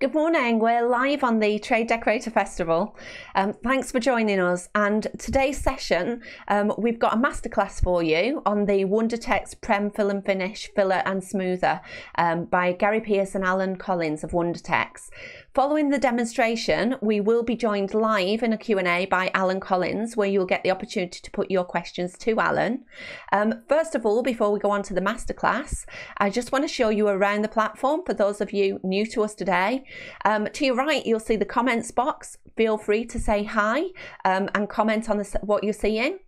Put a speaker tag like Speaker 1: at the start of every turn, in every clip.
Speaker 1: Good morning. We're live on the Trade Decorator Festival. Um, thanks for joining us. And today's session, um, we've got a masterclass for you on the Wondertex Prem Fill and Finish Filler and Smoother um, by Gary Pierce and Alan Collins of Wondertex. Following the demonstration, we will be joined live in a Q&A by Alan Collins, where you'll get the opportunity to put your questions to Alan. Um, first of all, before we go on to the masterclass, I just want to show you around the platform for those of you new to us today. Um, to your right, you'll see the comments box. Feel free to say hi um, and comment on the, what you're seeing.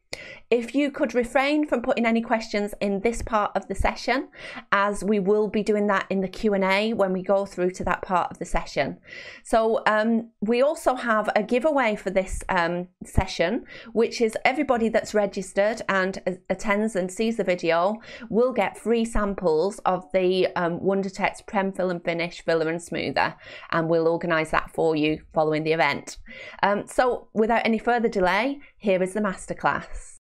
Speaker 1: If you could refrain from putting any questions in this part of the session, as we will be doing that in the Q&A when we go through to that part of the session. So um, we also have a giveaway for this um, session, which is everybody that's registered and attends and sees the video will get free samples of the um, Wondertex Prem Fill and Finish Filler and Smoother, and we'll organise that for you following the event. Um, so without any further delay, here is the masterclass.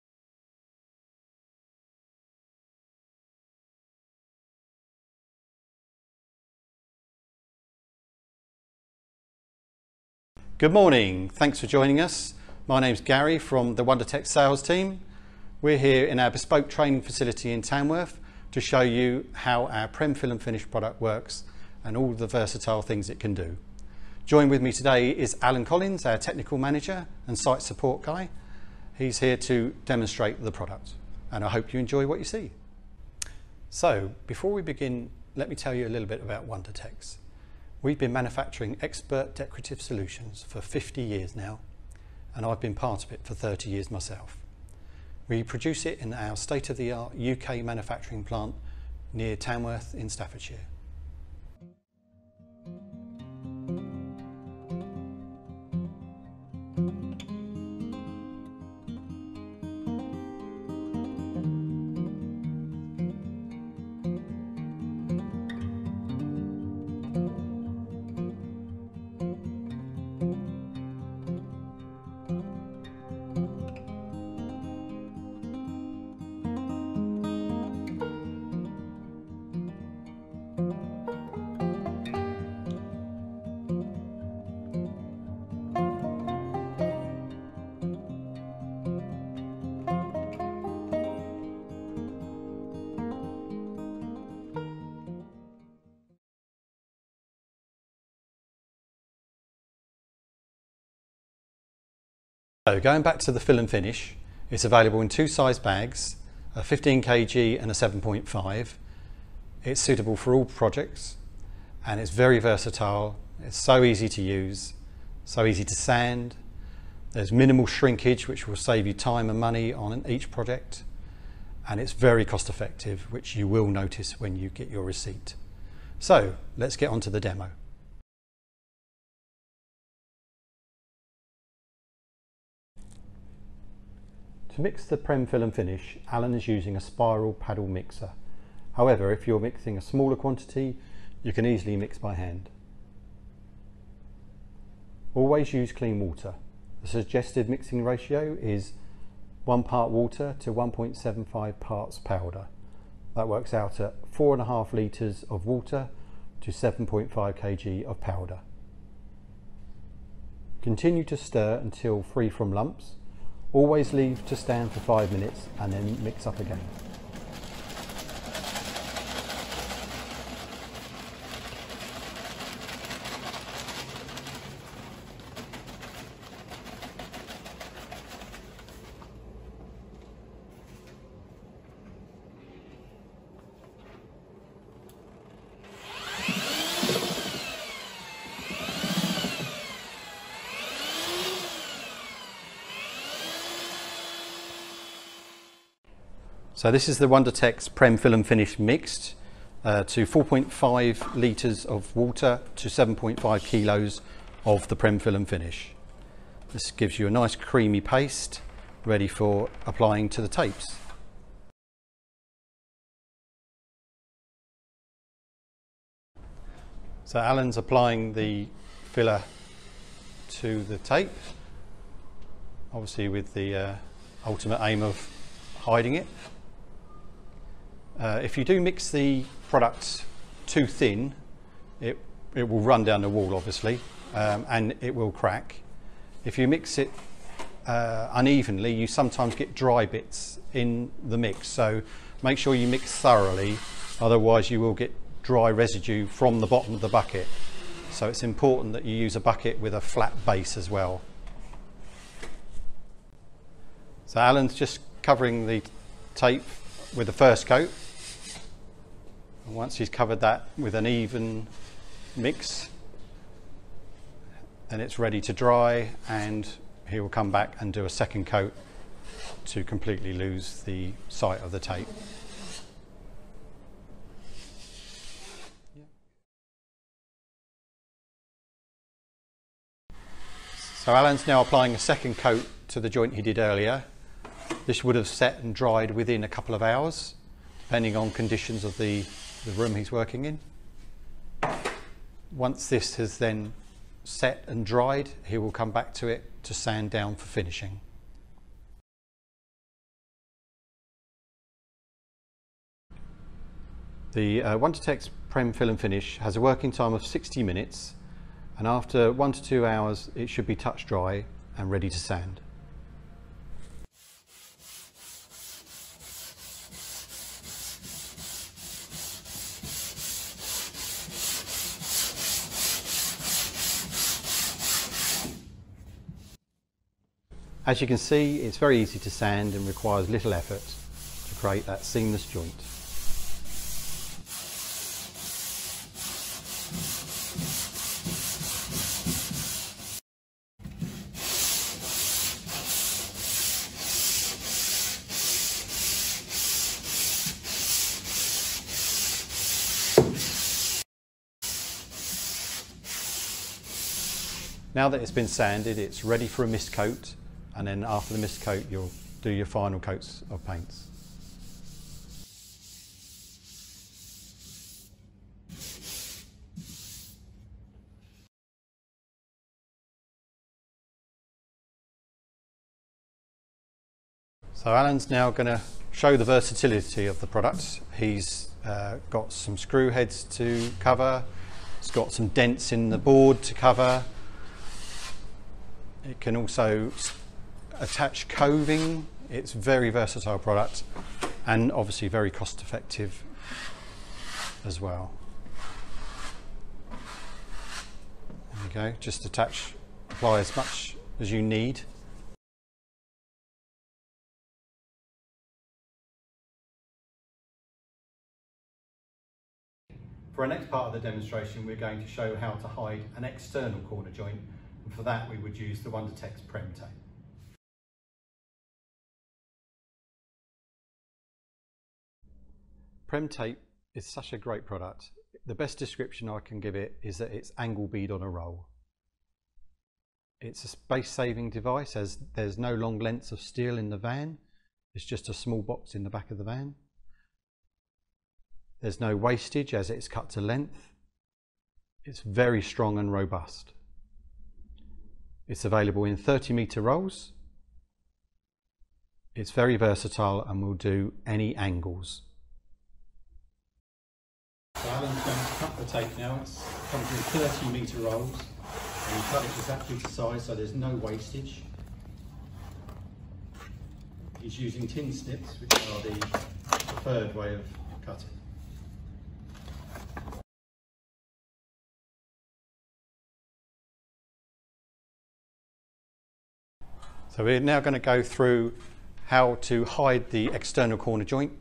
Speaker 2: Good morning, thanks for joining us. My name's Gary from the Wondertex sales team. We're here in our bespoke training facility in Tamworth to show you how our Prem Fill and Finish product works and all the versatile things it can do. Joined with me today is Alan Collins, our technical manager and site support guy. He's here to demonstrate the product and I hope you enjoy what you see. So before we begin, let me tell you a little bit about Wondertex. We've been manufacturing expert decorative solutions for 50 years now, and I've been part of it for 30 years myself. We produce it in our state-of-the-art UK manufacturing plant near Tamworth in Staffordshire. Going back to the fill and finish, it's available in two size bags, a 15 kg and a 7.5. It's suitable for all projects and it's very versatile. It's so easy to use, so easy to sand. There's minimal shrinkage, which will save you time and money on each project. And it's very cost effective, which you will notice when you get your receipt. So let's get on to the demo. To mix the Prem fill and finish, Alan is using a spiral paddle mixer. However, if you're mixing a smaller quantity, you can easily mix by hand. Always use clean water. The suggested mixing ratio is 1 part water to 1.75 parts powder. That works out at 4.5 litres of water to 7.5 kg of powder. Continue to stir until free from lumps Always leave to stand for five minutes and then mix up again. So this is the Wondertex Prem Fill and Finish mixed uh, to 4.5 litres of water to 7.5 kilos of the Prem Fill and Finish. This gives you a nice creamy paste ready for applying to the tapes. So Alan's applying the filler to the tape, obviously with the uh, ultimate aim of hiding it. Uh, if you do mix the product too thin, it it will run down the wall obviously um, and it will crack. If you mix it uh, unevenly you sometimes get dry bits in the mix so make sure you mix thoroughly otherwise you will get dry residue from the bottom of the bucket. So it's important that you use a bucket with a flat base as well. So Alan's just covering the tape with the first coat. And once he's covered that with an even mix, then it's ready to dry and he will come back and do a second coat to completely lose the sight of the tape. So Alan's now applying a second coat to the joint he did earlier. This would have set and dried within a couple of hours, depending on conditions of the, the room he's working in. Once this has then set and dried, he will come back to it to sand down for finishing. The uh, WonderTex Prem Fill and Finish has a working time of 60 minutes and after one to two hours it should be touch dry and ready to sand. As you can see, it's very easy to sand and requires little effort to create that seamless joint. Now that it's been sanded, it's ready for a mist coat, and then after the mist coat, you'll do your final coats of paints. So Alan's now going to show the versatility of the product. He's uh, got some screw heads to cover, it's got some dents in the board to cover, it can also attach coving. It's very versatile product and obviously very cost effective as well. There go, just attach, apply as much as you need. For our next part of the demonstration, we're going to show how to hide an external corner joint and for that we would use the WonderTex Prem tape. Prem tape is such a great product. The best description I can give it is that it's angle bead on a roll. It's a space saving device as there's no long lengths of steel in the van. It's just a small box in the back of the van. There's no wastage as it's cut to length. It's very strong and robust. It's available in 30 meter rolls. It's very versatile and will do any angles. Cut the tape now. It comes in 30 metre rolls and you cut it exactly to size so there's no wastage. He's using tin snips which are the preferred way of cutting. So we're now going to go through how to hide the external corner joint.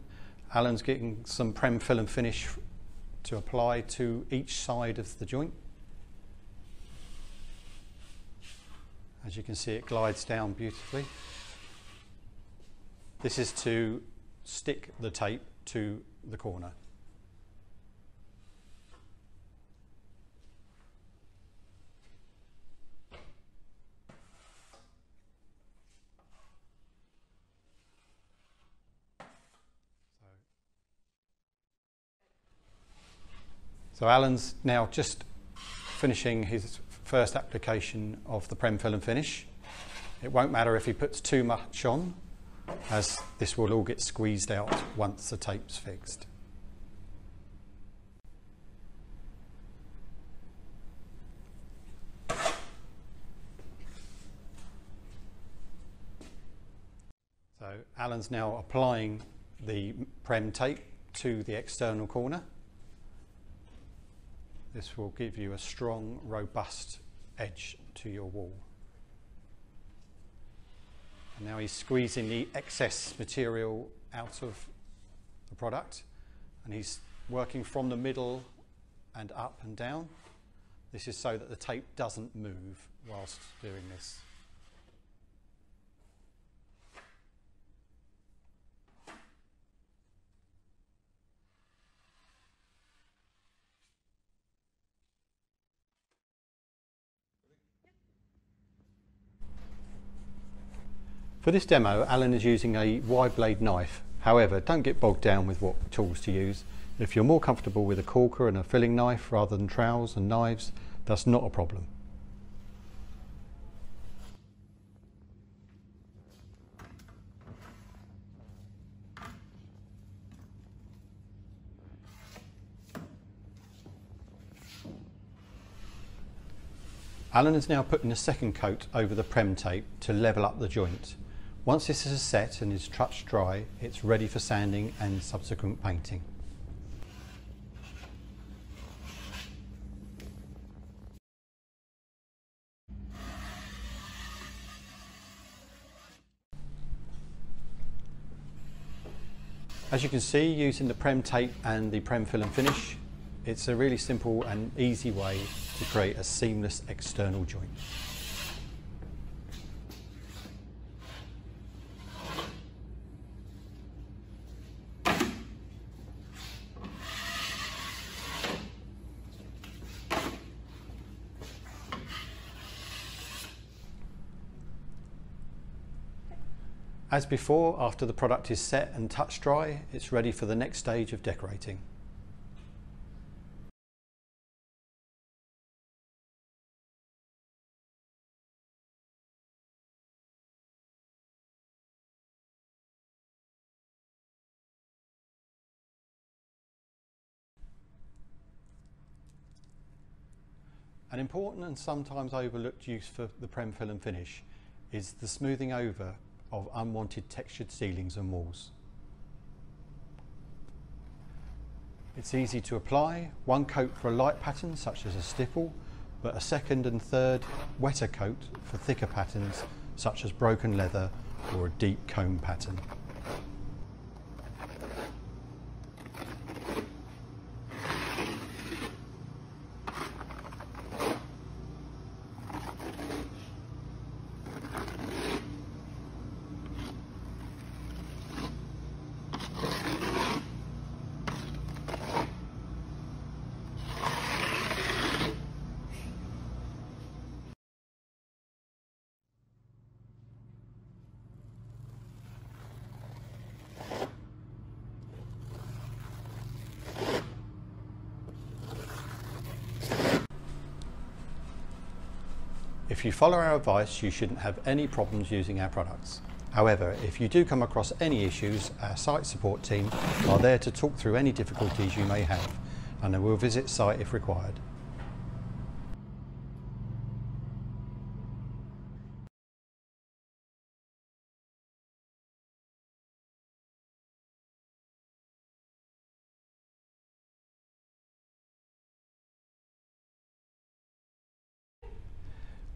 Speaker 2: Alan's getting some Prem fill and finish to apply to each side of the joint. As you can see it glides down beautifully. This is to stick the tape to the corner. So Alan's now just finishing his first application of the prem fill and finish. It won't matter if he puts too much on as this will all get squeezed out once the tape's fixed. So Alan's now applying the prem tape to the external corner. This will give you a strong, robust edge to your wall. And now he's squeezing the excess material out of the product and he's working from the middle and up and down. This is so that the tape doesn't move whilst doing this. For this demo, Alan is using a wide blade knife. However, don't get bogged down with what tools to use. If you're more comfortable with a caulker and a filling knife rather than trowels and knives, that's not a problem. Alan is now putting a second coat over the prem tape to level up the joint. Once this is set and is touch dry, it's ready for sanding and subsequent painting. As you can see, using the Prem tape and the Prem fill and finish, it's a really simple and easy way to create a seamless external joint. As before, after the product is set and touch dry, it's ready for the next stage of decorating. An important and sometimes overlooked use for the Prem fill and finish is the smoothing over of unwanted textured ceilings and walls. It's easy to apply, one coat for a light pattern such as a stipple, but a second and third wetter coat for thicker patterns such as broken leather or a deep comb pattern. If you follow our advice, you shouldn't have any problems using our products. However, if you do come across any issues, our site support team are there to talk through any difficulties you may have and they will visit site if required.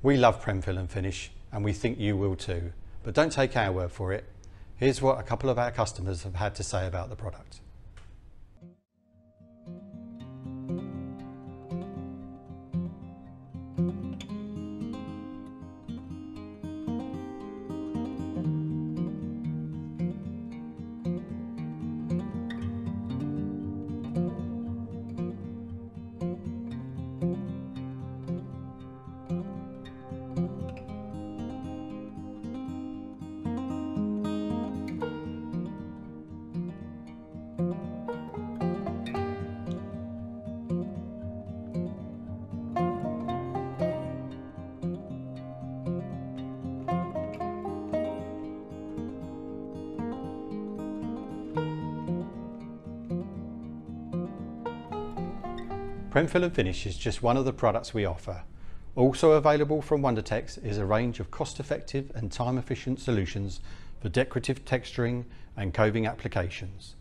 Speaker 2: We love Prem fill and finish and we think you will too. But don't take our word for it. Here's what a couple of our customers have had to say about the product. Premfill and Finish is just one of the products we offer. Also available from Wondertex is a range of cost-effective and time-efficient solutions for decorative texturing and coving applications.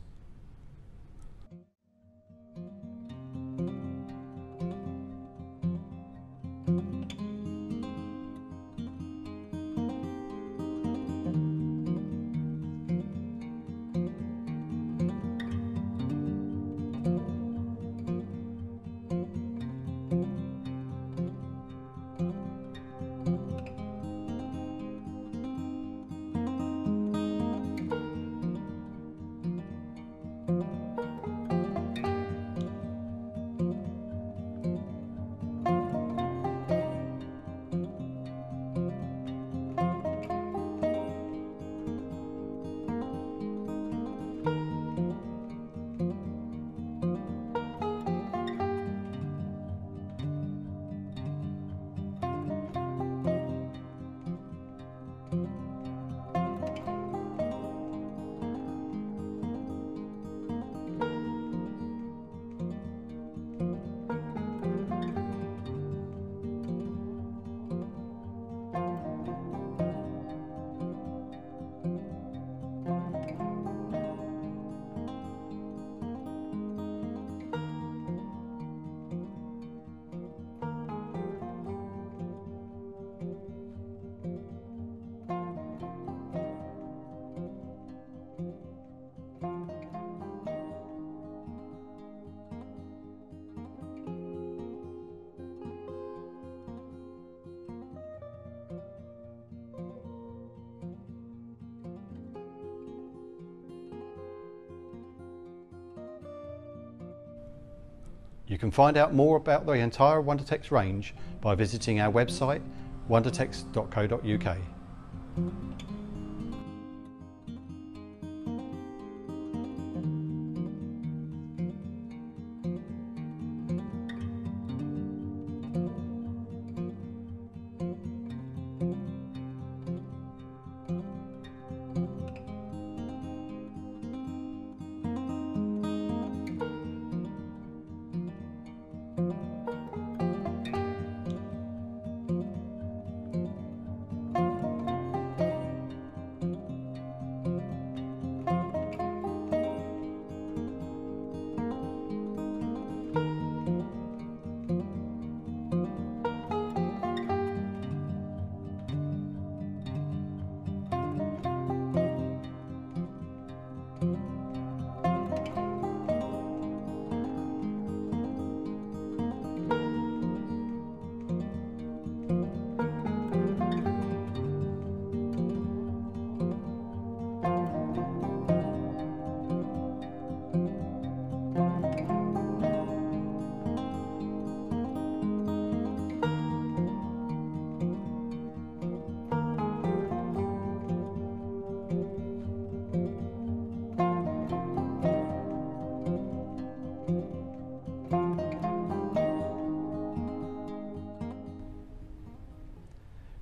Speaker 2: You can find out more about the entire Wondertex range by visiting our website wondertex.co.uk.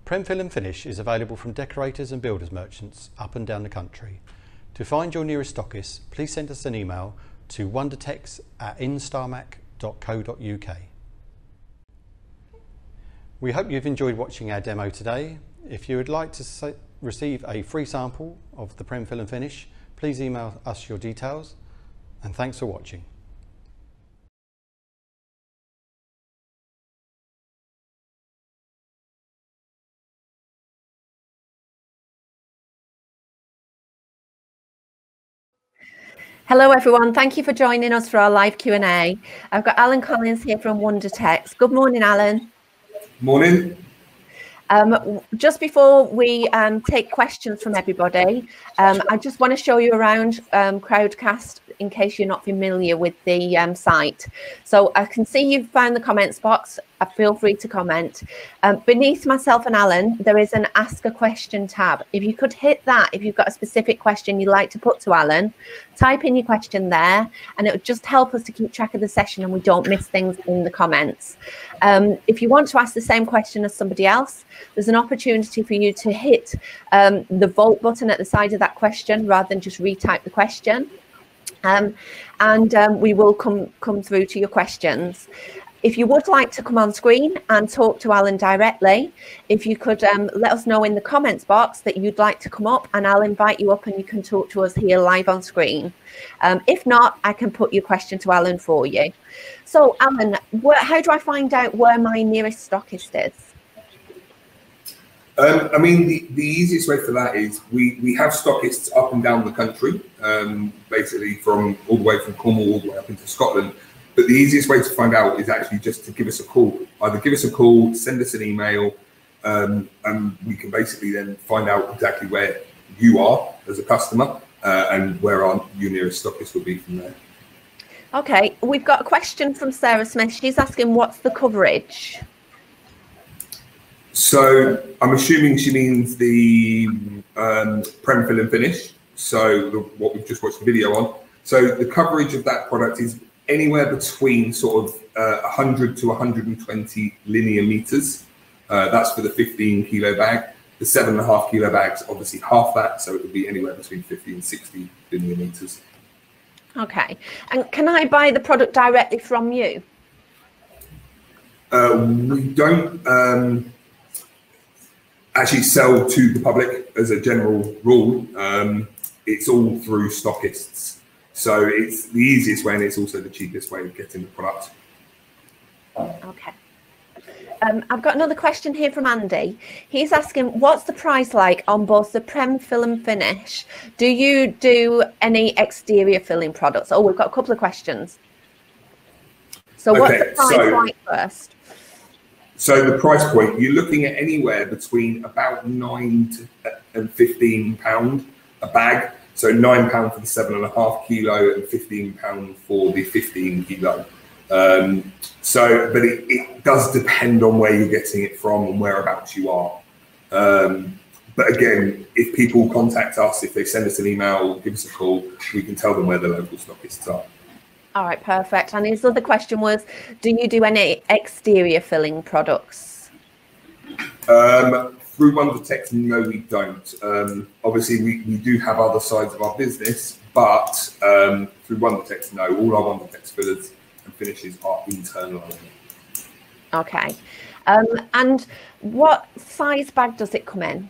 Speaker 2: Prem Fill and Finish is available from decorators and builders merchants up and down the country. To find your nearest stockist, please send us an email to wondertex at instarmac.co.uk. We hope you've enjoyed watching our demo today. If you would like to receive a free sample of the Prem Fill and Finish, please email us your details and thanks for watching.
Speaker 1: Hello, everyone. Thank you for joining us for our live Q&A. I've got Alan Collins here from Wondertex. Good morning, Alan.
Speaker 3: Morning.
Speaker 1: Um, just before we um, take questions from everybody, um, I just want to show you around um, Crowdcast in case you're not familiar with the um, site. So I can see you've found the comments box. Uh, feel free to comment. Um, beneath myself and Alan, there is an ask a question tab. If you could hit that, if you've got a specific question you'd like to put to Alan, type in your question there and it would just help us to keep track of the session and we don't miss things in the comments. Um, if you want to ask the same question as somebody else, there's an opportunity for you to hit um, the vote button at the side of that question rather than just retype the question. Um, and um, we will come come through to your questions. If you would like to come on screen and talk to Alan directly, if you could um, let us know in the comments box that you'd like to come up and I'll invite you up and you can talk to us here live on screen. Um, if not, I can put your question to Alan for you. So Alan, where, how do I find out where my nearest stockist is?
Speaker 3: Um, I mean, the, the easiest way for that is we, we have stockists up and down the country, um, basically from all the way from Cornwall all the way up into Scotland. But the easiest way to find out is actually just to give us a call. Either give us a call, send us an email, um, and we can basically then find out exactly where you are as a customer uh, and where our your nearest stockist will be from there.
Speaker 1: Okay, we've got a question from Sarah Smith. She's asking, what's the coverage?
Speaker 3: So I'm assuming she means the um, Prem fill and finish. So the, what we've just watched the video on. So the coverage of that product is anywhere between sort of uh, 100 to 120 linear meters. Uh, that's for the 15 kilo bag. The seven and a half kilo bags, obviously half that, so it would be anywhere between 50 and 60 linear meters.
Speaker 1: Okay, and can I buy the product directly from you?
Speaker 3: Uh, we don't um, actually sell to the public as a general rule. Um, it's all through stockists. So it's the easiest way and it's also the cheapest way of getting the product.
Speaker 1: Okay. Um, I've got another question here from Andy. He's asking, what's the price like on both the Prem fill and finish? Do you do any exterior filling products? Oh, we've got a couple of questions. So what's okay, the price so, like first?
Speaker 3: So the price point, you're looking at anywhere between about nine to, and fifteen pound a bag. So nine pound for the seven and a half kilo and fifteen pound for the fifteen kilo. Um, so, but it, it, does depend on where you're getting it from and whereabouts you are. Um, but again, if people contact us, if they send us an email, give us a call, we can tell them where the local stockists are.
Speaker 1: All right, perfect. And his other question was, do you do any exterior filling products?
Speaker 3: Um, through WonderTex, no, we don't. Um, obviously, we, we do have other sides of our business, but um, through WonderTex, no. All our WonderTex fillers and finishes are internal
Speaker 1: Okay. Um, and what size bag does it come in?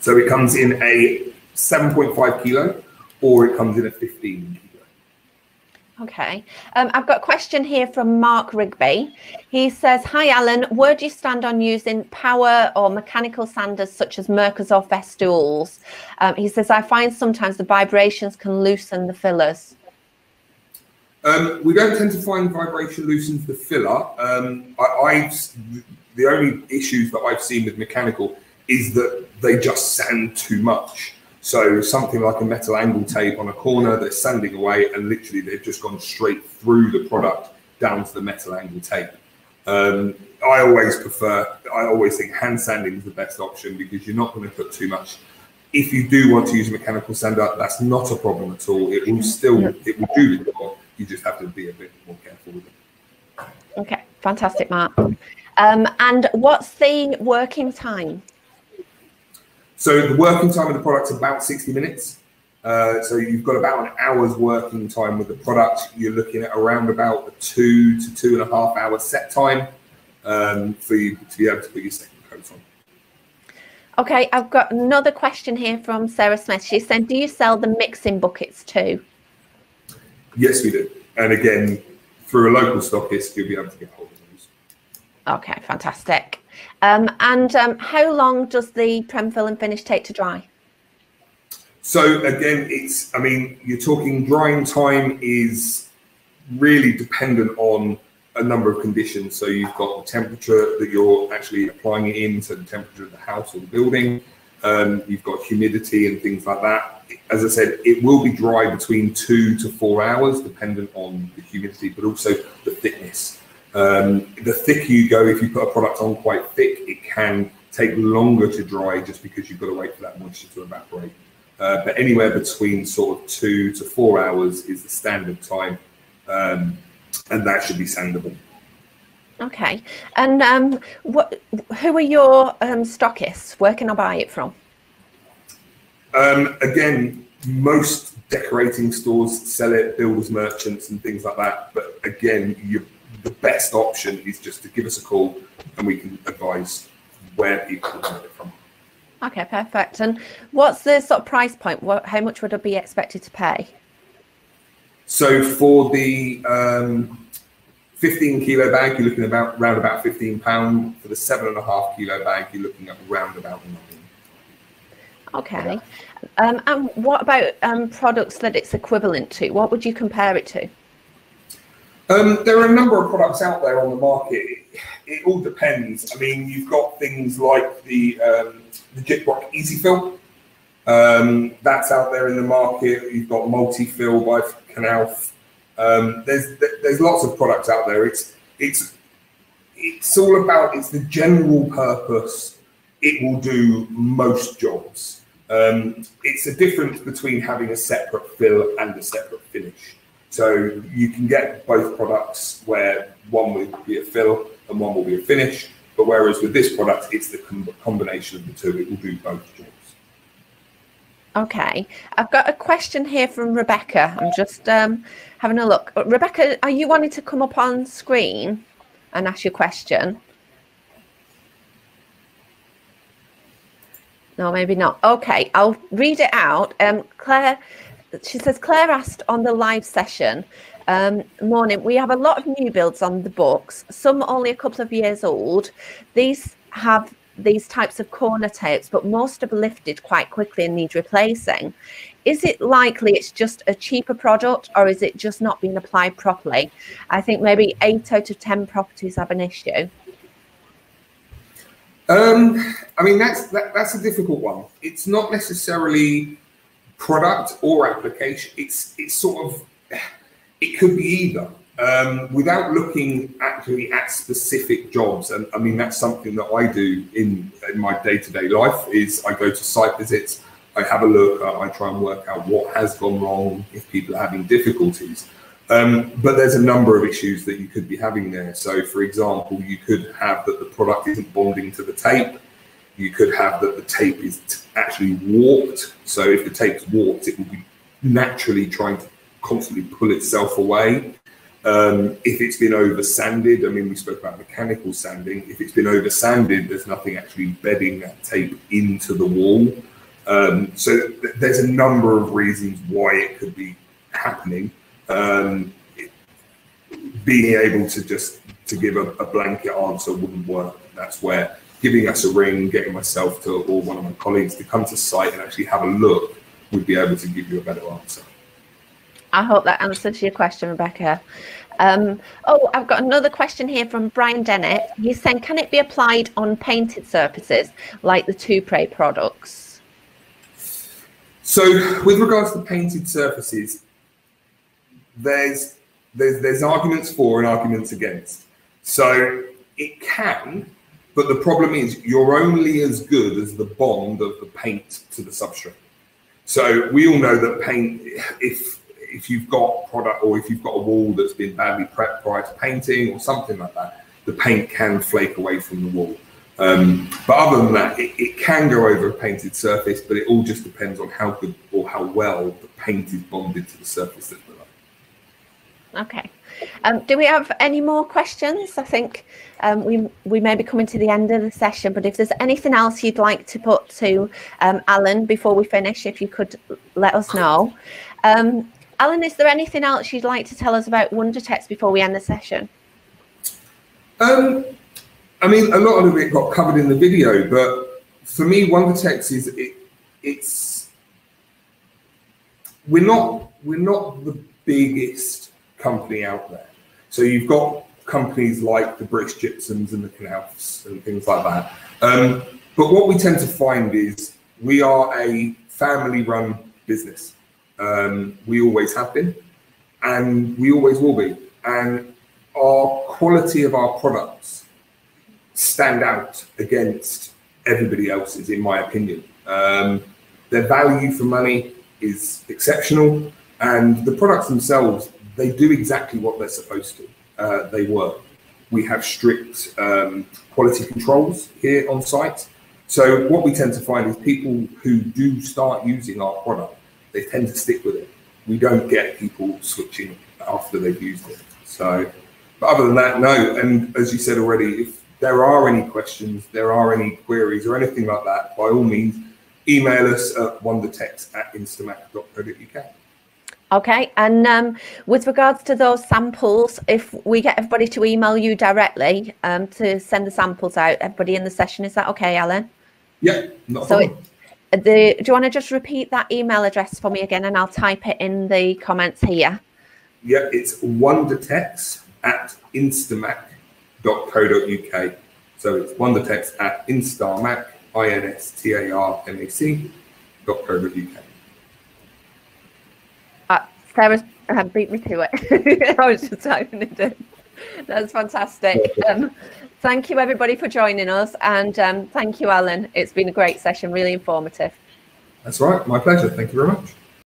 Speaker 3: So it comes in a 7.5 kilo or it comes in a 15
Speaker 1: Okay. Um, I've got a question here from Mark Rigby. He says, Hi, Alan. Where do you stand on using power or mechanical sanders such as Mirkas or Festool's? Um, he says, I find sometimes the vibrations can loosen the fillers.
Speaker 3: Um, we don't tend to find vibration loosens the filler. Um, I, the only issues that I've seen with mechanical is that they just sand too much. So something like a metal angle tape on a corner, they're sanding away and literally they've just gone straight through the product down to the metal angle tape. Um, I always prefer, I always think hand sanding is the best option because you're not going to put too much. If you do want to use a mechanical sander, that's not a problem at all. It will still, it will do the job. You just have to be a bit more careful with it.
Speaker 1: Okay, fantastic, Mark. Um, and what's the working time?
Speaker 3: So the working time of the product is about 60 minutes. Uh, so you've got about an hour's working time with the product. You're looking at around about a two to two and a half hour set time um, for you to be able to put your second coat on.
Speaker 1: Okay, I've got another question here from Sarah Smith. She said, "Do you sell the mixing buckets too?"
Speaker 3: Yes, we do. And again, through a local stockist, you'll be able to get hold of those.
Speaker 1: Okay, fantastic. Um, and um, how long does the prem fill and finish take to dry?
Speaker 3: So again, it's I mean, you're talking drying time is really dependent on a number of conditions. So you've got the temperature that you're actually applying it in, so the temperature of the house or the building. Um, you've got humidity and things like that. As I said, it will be dry between two to four hours, dependent on the humidity, but also the thickness. Um, the thicker you go, if you put a product on quite thick, it can take longer to dry just because you've got to wait for that moisture to evaporate. Uh, but anywhere between sort of two to four hours is the standard time, um, and that should be sandable.
Speaker 1: Okay, and um, what? Who are your um, stockists? Where can I buy it from?
Speaker 3: Um, again, most decorating stores sell it, builders merchants and things like that. But again, you the best option is just to give us a call and we can advise where people can get it from.
Speaker 1: Okay, perfect. And what's the sort of price point? What, how much would I be expected to pay?
Speaker 3: So for the um, 15 kilo bag, you're looking about around about 15 pound. For the seven and a half kilo bag, you're looking at around about nine.
Speaker 1: Okay. Um, and what about um, products that it's equivalent to? What would you compare it to?
Speaker 3: Um, there are a number of products out there on the market. It, it all depends. I mean, you've got things like the um, the Gyproc Easy Fill. Um, that's out there in the market. You've got Multi Fill by Knauf. Um, there's there's lots of products out there. It's it's it's all about it's the general purpose. It will do most jobs. Um, it's a difference between having a separate fill and a separate finish. So you can get both products where one will be a fill and one will be a finish. But whereas with this product, it's the com- combination of the two. It will do both jobs.
Speaker 1: Okay, I've got a question here from Rebecca. I'm just um, having a look. Rebecca, are you wanting to come up on screen and ask your question? No, maybe not. Okay, I'll read it out. Um, Claire, she says, Claire asked on the live session, um, morning, we have a lot of new builds on the books, some only a couple of years old. These have these types of corner tapes, but most have lifted quite quickly and need replacing. Is it likely it's just a cheaper product or is it just not being applied properly? I think maybe eight out of 10 properties have an issue.
Speaker 3: Um, I mean, that's that, that's a difficult one. It's not necessarily product or application. It's it's sort of it could be either. Um, without looking actually at specific jobs, and I mean that's something that I do in in my day to day life. Is I go to site visits, I have a look, I try and work out what has gone wrong, if people are having difficulties. Um, but there's a number of issues that you could be having there. So, for example, you could have that the product isn't bonding to the tape. You could have that the tape is actually warped. So, if the tape's warped, it will be naturally trying to constantly pull itself away. Um, if it's been over sanded, I mean, we spoke about mechanical sanding. If it's been over sanded, there's nothing actually bedding that tape into the wall. Um, so, th- there's a number of reasons why it could be happening um, being able to just to give a, a, blanket answer wouldn't work. That's where giving us a ring, getting myself to or one of my colleagues to come to site and actually have a look we'd be able to give you a better answer.
Speaker 1: I hope that answers your question, Rebecca. Um, oh, I've got another question here from Brian Dennett. He's saying, can it be applied on painted surfaces like the Toupret products?
Speaker 3: So, with regards to painted surfaces, there's there's there's arguments for and arguments against. So it can, but the problem is you're only as good as the bond of the paint to the substrate. So we all know that paint, if if you've got product or if you've got a wall that's been badly prepped prior to painting or something like that, the paint can flake away from the wall. Um, but other than that, it, it, can go over a painted surface, but it all just depends on how good or how well the paint is bonded to the surface that's below.
Speaker 1: Okay. Um, do we have any more questions? I think um, we we may be coming to the end of the session, but if there's anything else you'd like to put to um, Alan before we finish, if you could let us know. Um, Alan, is there anything else you'd like to tell us about WonderTex before we end the session?
Speaker 3: Um, I mean, a lot of it got covered in the video, but for me, WonderTex is it, it's we're not we're not the biggest company out there. So you've got companies like the British Gypsums and the Knaufs and things like that. Um, but what we tend to find is we are a family run business. Um, we always have been, and we always will be. And our quality of our products stand out against everybody else's, in my opinion. Um, their value for money is exceptional, and the products themselves they do exactly what they're supposed to. Uh, they work. We have strict um, quality controls here on site. So what we tend to find is people who do start using our product, they tend to stick with it. We don't get people switching after they've used it. So but other than that, no. And as you said already, if there are any questions, there are any queries or anything like that, by all means, email us at wondertex at instarmac.co.uk.
Speaker 1: Okay, and um, with regards to those samples, if we get everybody to email you directly um, to send the samples out, everybody in the session, is that okay, Alan?
Speaker 3: Yeah, not
Speaker 1: so it, the, do you want to just repeat that email address for me again and I'll type it in the comments here?
Speaker 3: Yeah, it's wondertex at instarmac.co.uk. So it's wondertex at instarmac, I-N-S-T-A-R-M-A-C dot co.uk.
Speaker 1: Sarah uh, beat me to it. I was just typing it in. That's fantastic. Um, thank you, everybody, for joining us. And um, thank you, Alan. It's been a great session, really informative.
Speaker 3: That's right. My pleasure. Thank you very much.